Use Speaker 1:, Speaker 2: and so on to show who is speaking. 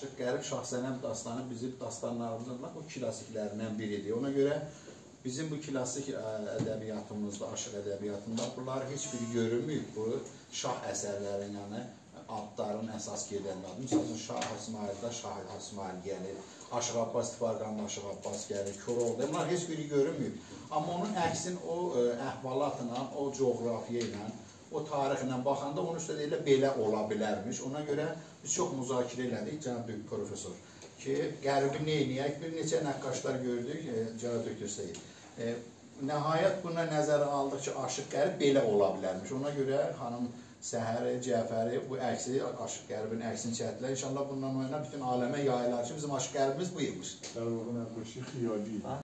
Speaker 1: Aşıq Qərib Şahsənəm dastanı bizim dastanlarımızın o klassiklərindən biridir. Ona görə bizim bu klassik ə, ədəbiyyatımızda, aşıq ədəbiyyatında bunlar heç biri görünməyib. Bu şah əsərlərin yəni adların əsas gedən adı. Məsələn, Şah İsmaildə Şah İsmail gəlir, Aşıq Abbas Tifarqanında Aşıq Abbas gəlir, Koroğlu. Bunlar heç biri görünməyib. Amma onun əksin o ə, əhvalatla, o coğrafiya ilə o tarixinə baxanda onun üstə deyilə belə ola bilərmiş. Ona görə biz çox müzakirə elədik, cənab professor ki, qərbi neyniyək, bir neçə nəqqaşlar gördük, e, cənab doktor Seyid. E, nəhayət buna nəzərə aldıq ki, aşıq qərib belə ola bilərmiş. Ona görə xanım Səhəri, Cəfəri bu əksi, aşıq qərbin əksini çəkdilər. İnşallah bundan oyuna bütün aləmə yayılar ki, bizim aşıq qərbimiz buyurmuş.
Speaker 2: Əlbəttə, bu şey xiyali.